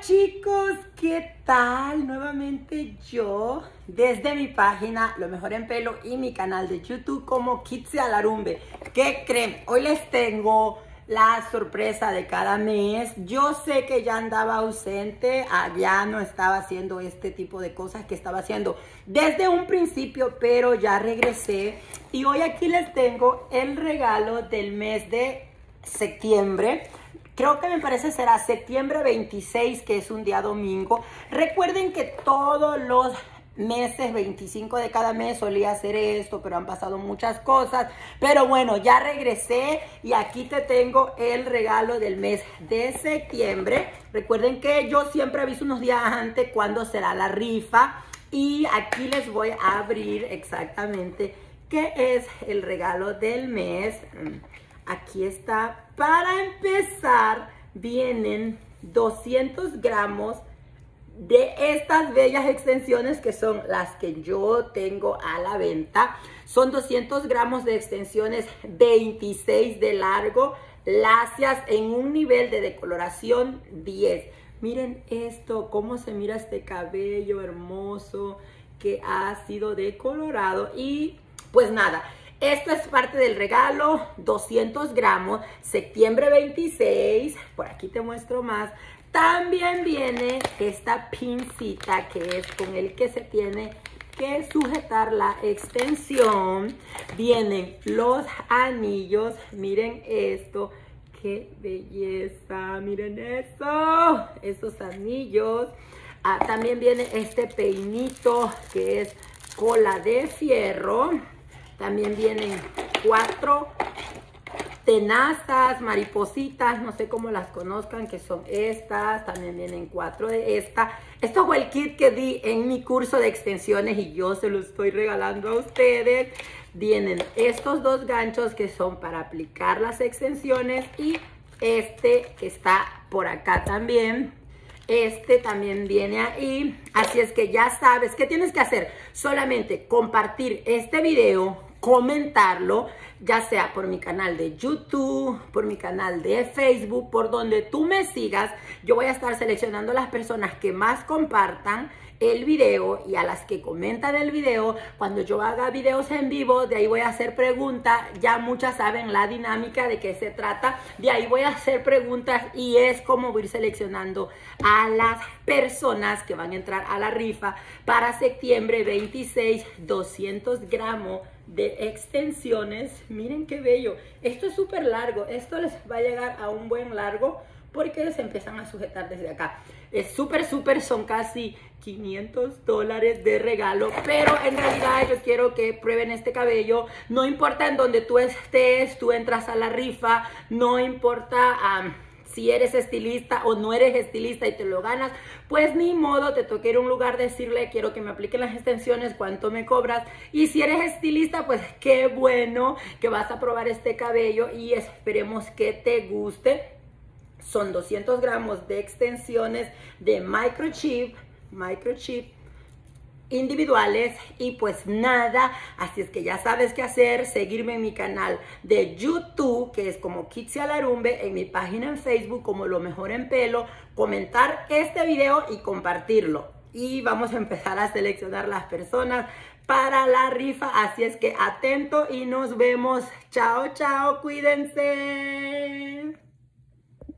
Chicos, ¿qué tal? Nuevamente yo desde mi página Lo Mejor en Pelo y mi canal de YouTube como Kitsi Alarumbe. ¿Qué creen? Hoy les tengo la sorpresa de cada mes. Yo sé que ya andaba ausente, ya no estaba haciendo este tipo de cosas que estaba haciendo desde un principio, pero ya regresé. Y hoy aquí les tengo el regalo del mes de septiembre Creo que me parece será septiembre 26, que es un día domingo. Recuerden que todos los meses, 25 de cada mes solía hacer esto, pero han pasado muchas cosas. Pero bueno, ya regresé y aquí te tengo el regalo del mes de septiembre. Recuerden que yo siempre aviso unos días antes cuándo será la rifa. Y aquí les voy a abrir exactamente qué es el regalo del mes. Aquí está. Para empezar, vienen 200 gramos de estas bellas extensiones que son las que yo tengo a la venta. Son 200 gramos de extensiones 26 de largo, lacias en un nivel de decoloración 10. Miren esto, cómo se mira este cabello hermoso que ha sido decolorado. Y pues nada, esto es parte del regalo, 200 gramos, septiembre 26. Por aquí te muestro más. También viene esta pincita que es con el que se tiene que sujetar la extensión. Vienen los anillos. Miren esto. ¡Qué belleza! Miren eso. Esos anillos. Ah, también viene este peinito que es cola de fierro. También vienen cuatro tenazas, maripositas, no sé cómo las conozcan, que son estas. También vienen cuatro de esta. Esto fue el kit que di en mi curso de extensiones y yo se lo estoy regalando a ustedes. Vienen estos dos ganchos que son para aplicar las extensiones y este que está por acá también este también viene ahí. Así es que ya sabes qué tienes que hacer. Solamente compartir este video, comentarlo, ya sea por mi canal de YouTube, por mi canal de Facebook, por donde tú me sigas. Yo voy a estar seleccionando las personas que más compartan el video y a las que comentan el video, cuando yo haga videos en vivo, de ahí voy a hacer preguntas, ya muchas saben la dinámica de qué se trata, de ahí voy a hacer preguntas y es como voy a ir seleccionando a las personas que van a entrar a la rifa para septiembre 26, 200 gramos de extensiones. Miren qué bello. Esto es súper largo. Esto les va a llegar a un buen largo porque se empiezan a sujetar desde acá. Es súper, súper, son casi 500 dólares de regalo, pero en realidad yo quiero que prueben este cabello. No importa en donde tú estés, tú entras a la rifa, no importa si eres estilista o no eres estilista y te lo ganas, pues ni modo, te toque ir a un lugar decirle, quiero que me apliquen las extensiones, cuánto me cobras. Y si eres estilista, pues qué bueno que vas a probar este cabello y esperemos que te guste. Son 200 gramos de extensiones de microchip, microchip individuales y pues nada, así es que ya sabes qué hacer, seguirme en mi canal de YouTube que es como Kitsi Alarumbe, en mi página en Facebook como Lo Mejor en Pelo, comentar este video y compartirlo. Y vamos a empezar a seleccionar las personas para la rifa, así es que atento y nos vemos. Chao, chao, cuídense.